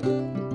Música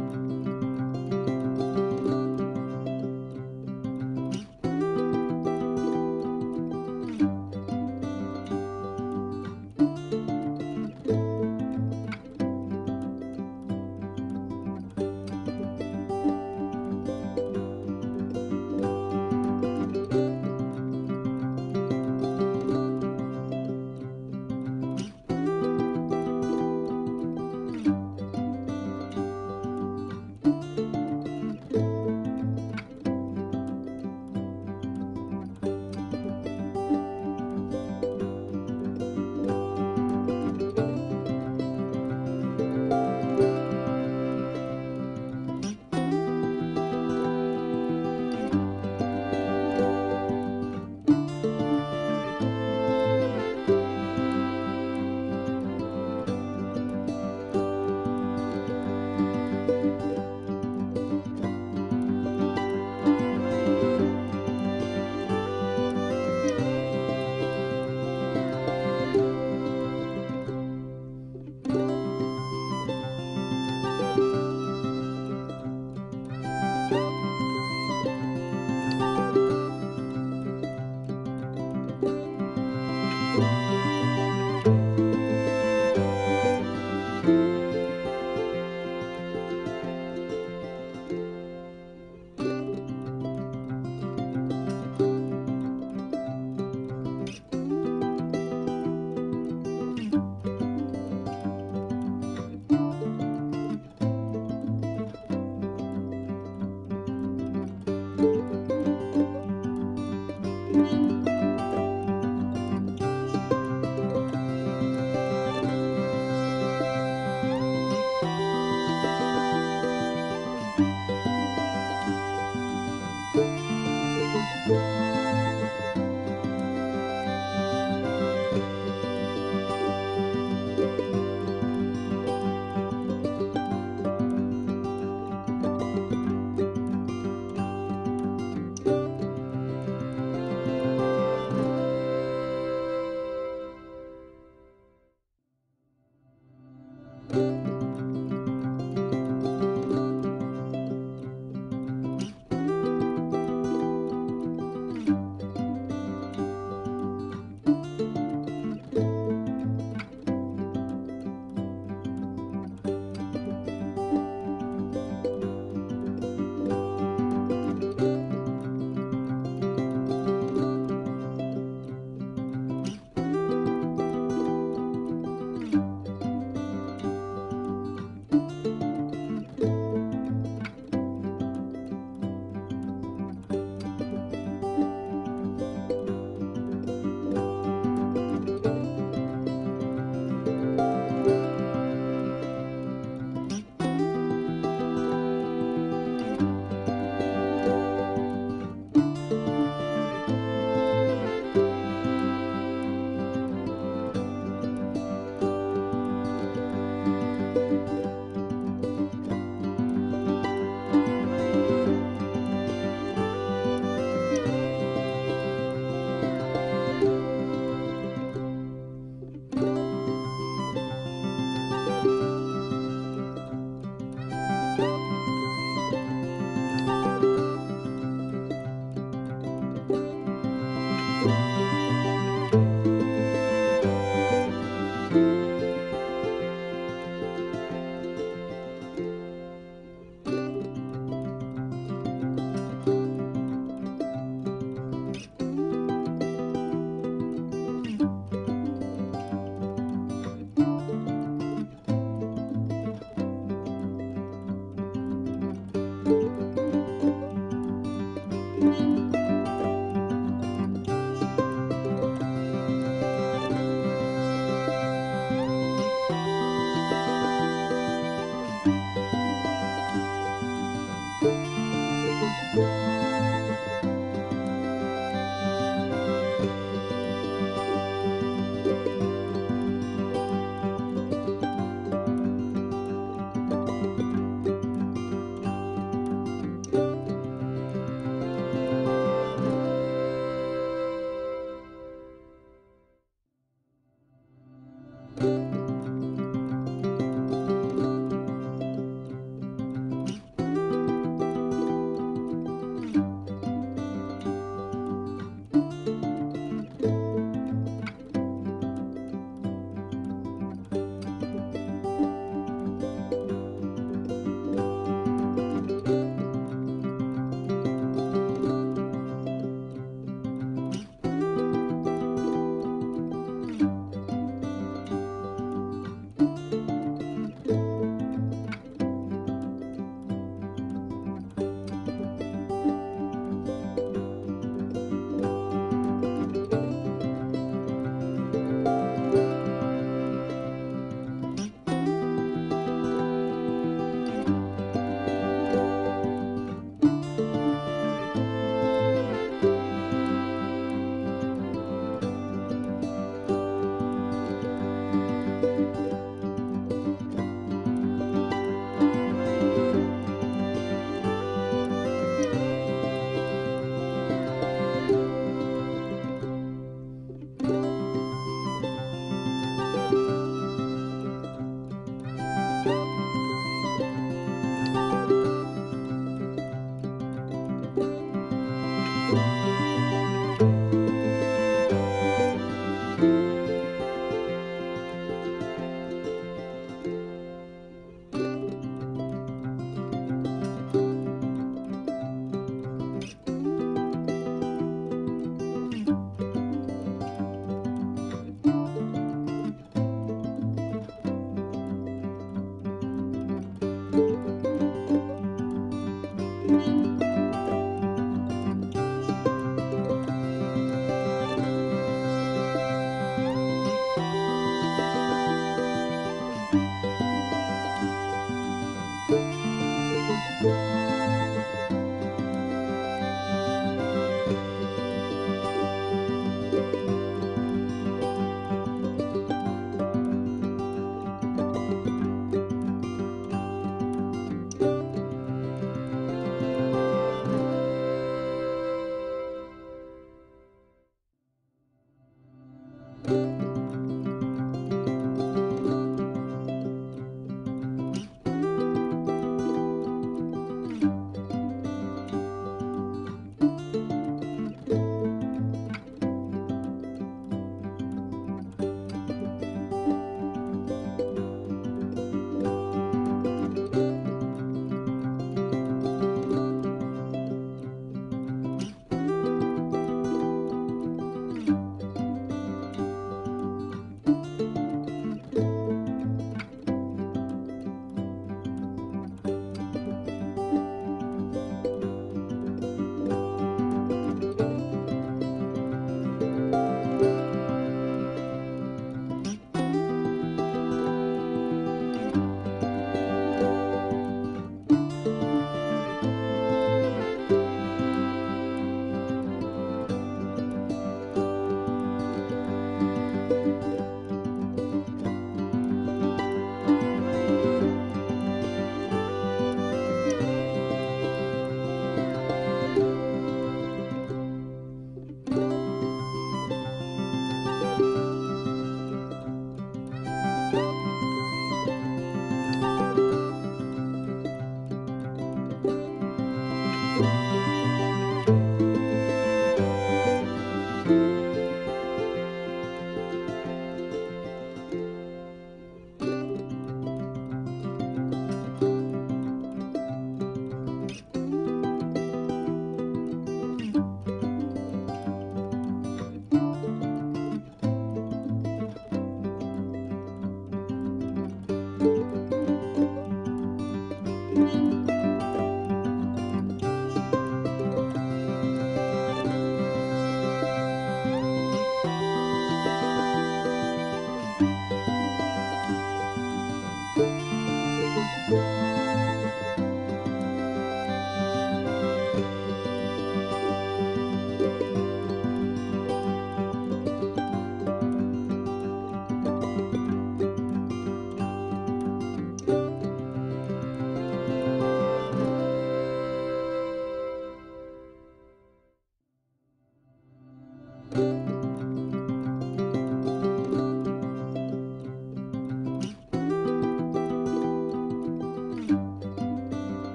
Música